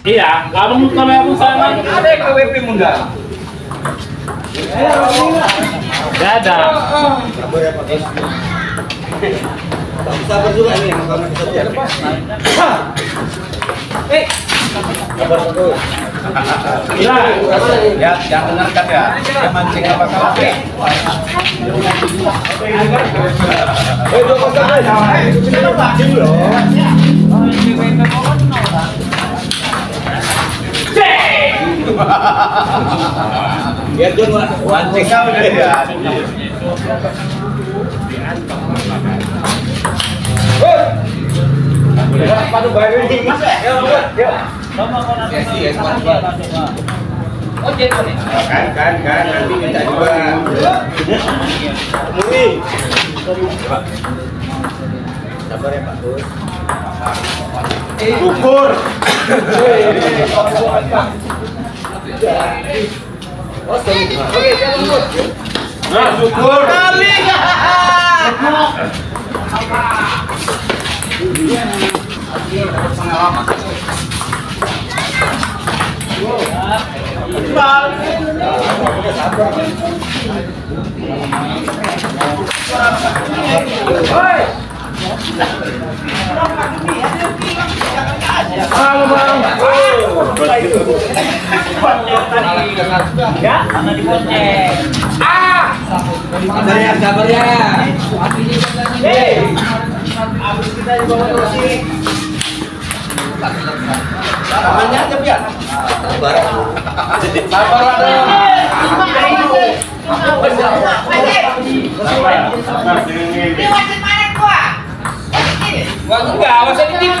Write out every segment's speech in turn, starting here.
Iya, kamu kami aku sama. Ada yang KWP muda. Gak ada. Sabar juga nih, karena kita biar. Iya. Ya, jangan dengarkan ya. Dia mancing apa kalah. Eh, dua kosong aja. Kita mancing loh. Biar John mancing kau deh ya. Padu baru ini. Yuk. Oh, jadi nih. Kan, kan, kan. Nanti minta juga. Mui. Sabar ya Pak Gus. Ukur. Nah, syukur. Alhamdulillah. Pengalaman. Hoi. Oke, jangan Gus. Nah, syukur. Kali. Sabar ya, sabar ya. Sabarnya aja biar. Sabar. Sabar Ini wasit mana gua? Wasit ini. Gua enggak, masa di TV.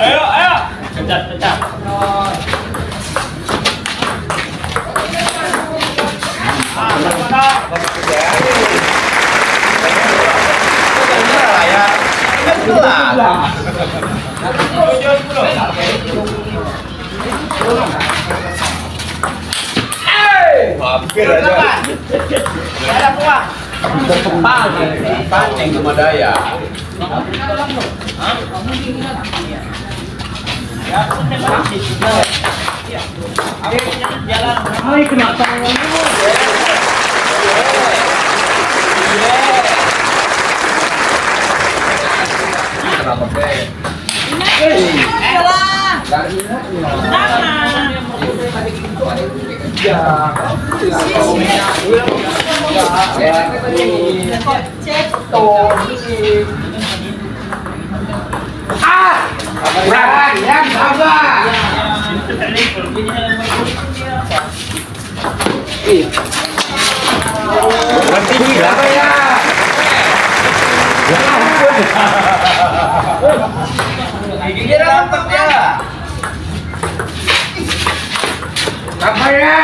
Ayo, ayo. Pencet, pencet. Hampir aja. Ada gua. Pancing sama daya. Ay, kena tangan. Kenapa sih? Berang, yang sabar. Ya? Ya. Apa ya?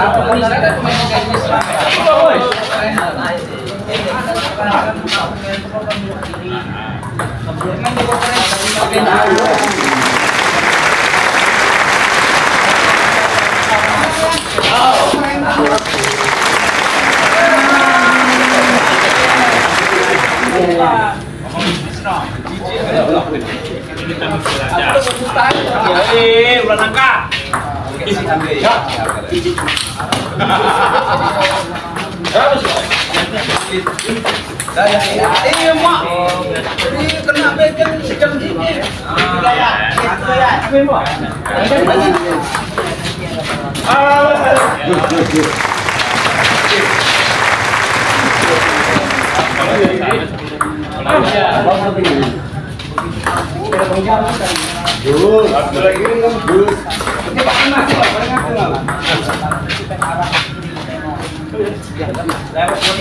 iya. Eh, ulah nangka. Iya mak. Ini kena pegang jam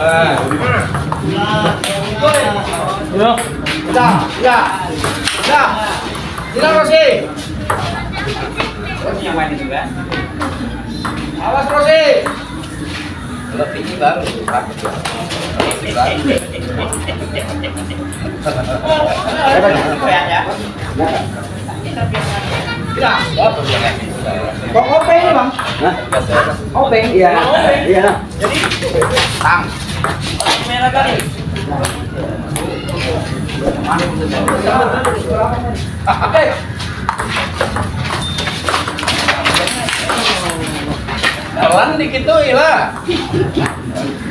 Yo. Ya. Dah. Hilang Rosi. Yang main itu kan? Awas Rosi. Hilang. Kok kopeng ini, Bang? Kopeng? Iya. Iya. Tang. Jalan dikit tuh lah.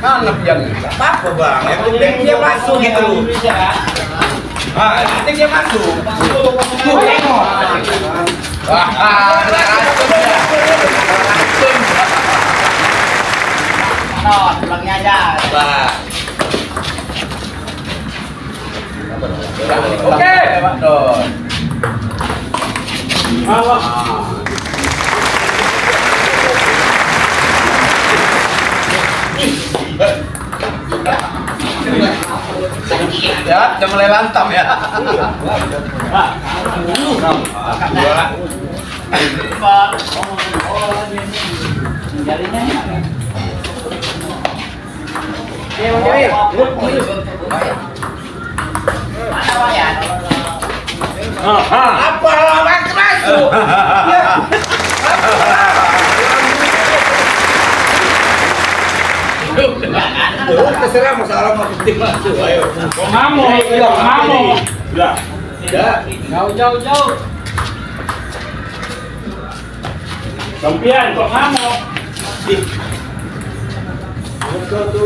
Mana yang apa bang? Yang penting dia masuk gitu. Ah, penting dia masuk. Tuh, tengok. Wah, ah, Non, pulangnya aja. Oke, Pak Don. Ya, udah mulai lantam ya. Mana Wayan? Apa lawan? Tuh, terserah masalah. Ya, Jauh, jauh, jauh. Ngamo.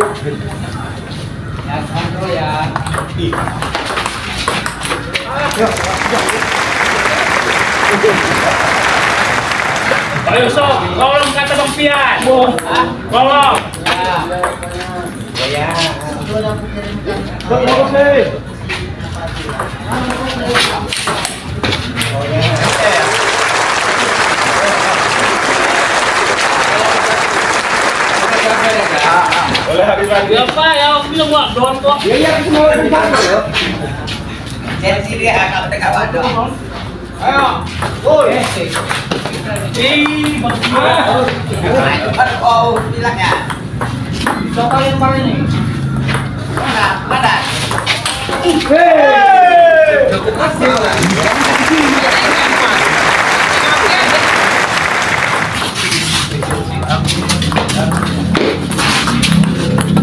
Ya, kontrol ya. Ayo sok, tolong kata Bang Pian. Tolong. boleh habis lagi. Ya Pak, ya bilang gua don kok. Ya, ya, ke sana loh. Sensi dia akan tengah wadon. Ayo, woi. Ih, Nah, kan kau bilang ya. Siapa yang paling ini? Mana? Mana? Hei.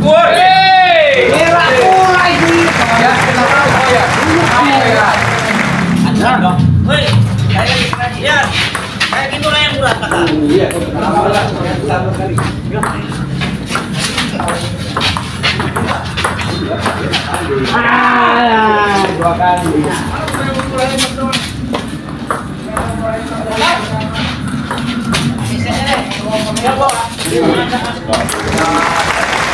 Woi, merah mulai sih. Ya, kenapa kau ya? Kamu ya. Ada dong. Woi, saya lagi ya. Kayak gitu lah yang murah kakak. Iya, kenapa lah? Sama kali. Ah, dua kali.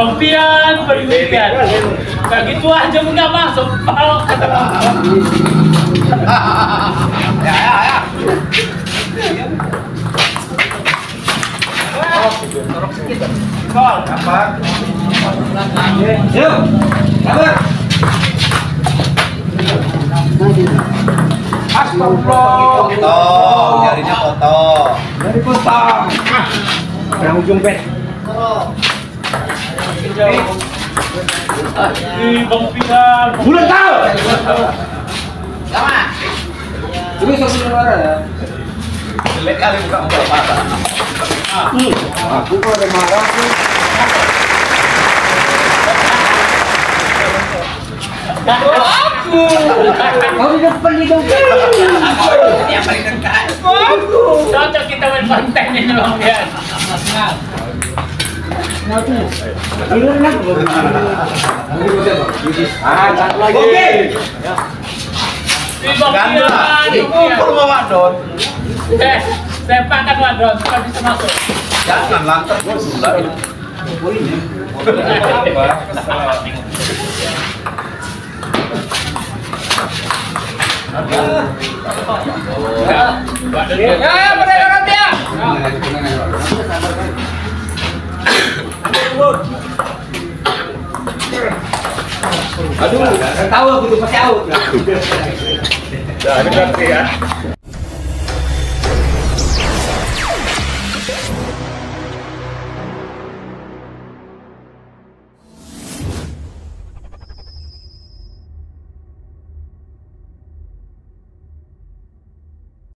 Bang Pian, Bang Pian. Kayak gitu aja nggak masuk. Kalau Ya ya ya. Gol. Apa? Yuk. Sabar. Astagfirullah. Potong, jarinya potong. Dari potong. Yang ujung pet. Ih, Bang Pian. Bulan tahu. Sama. Ini sosial ya. Jelek kali buka muka mata. Aku kok ada marah sih. Aku. Kau di depan di dong. Yang paling dekat. Cocok kita main pantai nih Bang Pian. Ah, satu lagi. Oke. Ganda. Pian. Ukur mau wadon. Eh, sepakan wadon, supaya bisa masuk. Jangan lantar gula. Apa? Ya, wadon dia. Ya, ya, mereka Aduh, tahu aku tuh pasti out. Nah, ini berarti ya.